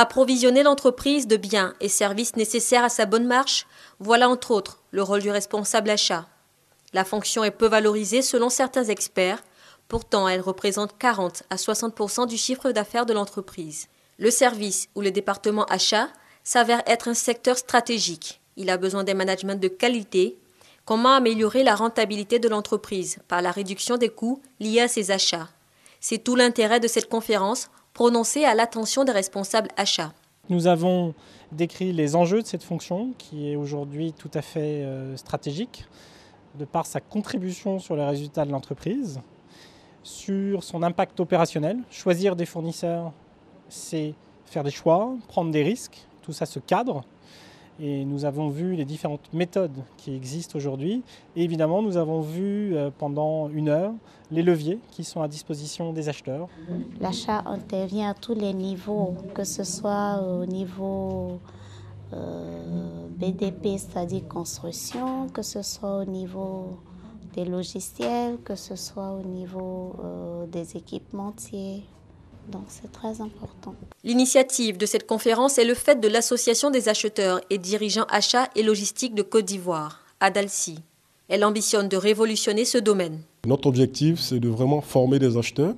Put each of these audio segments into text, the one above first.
Approvisionner l'entreprise de biens et services nécessaires à sa bonne marche, voilà entre autres le rôle du responsable achat. La fonction est peu valorisée selon certains experts, pourtant elle représente 40 à 60% du chiffre d'affaires de l'entreprise. Le service ou le département achat s'avère être un secteur stratégique. Il a besoin d'un management de qualité. Comment améliorer la rentabilité de l'entreprise par la réduction des coûts liés à ses achats? C'est tout l'intérêt de cette conférence prononcée à l'attention des responsables achats. Nous avons décrit les enjeux de cette fonction qui est aujourd'hui tout à fait euh, stratégique de par sa contribution sur les résultats de l'entreprise, sur son impact opérationnel. Choisir des fournisseurs, c'est faire des choix, prendre des risques, tout ça se cadre. Et nous avons vu les différentes méthodes qui existent aujourd'hui. Et évidemment, nous avons vu euh, pendant une heure les leviers qui sont à disposition des acheteurs. L'achat intervient à tous les niveaux, que ce soit au niveau euh, BDP, c'est-à-dire construction, que ce soit au niveau des logiciels, que ce soit au niveau euh, des équipementiers. Donc c'est très important. L'initiative de cette conférence est le fait de l'Association des acheteurs et dirigeants achats et logistique de Côte d'Ivoire, ADALSI. Elle ambitionne de révolutionner ce domaine. Notre objectif, c'est de vraiment former des acheteurs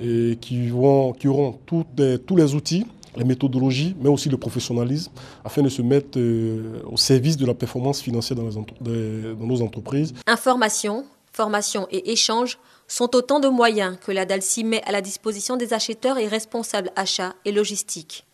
et qui, vont, qui auront tous les outils les méthodologies, mais aussi le professionnalisme, afin de se mettre euh, au service de la performance financière dans, dans nos entreprises. Information, formation et échange sont autant de moyens que la DALSI met à la disposition des acheteurs et responsables achats et logistique.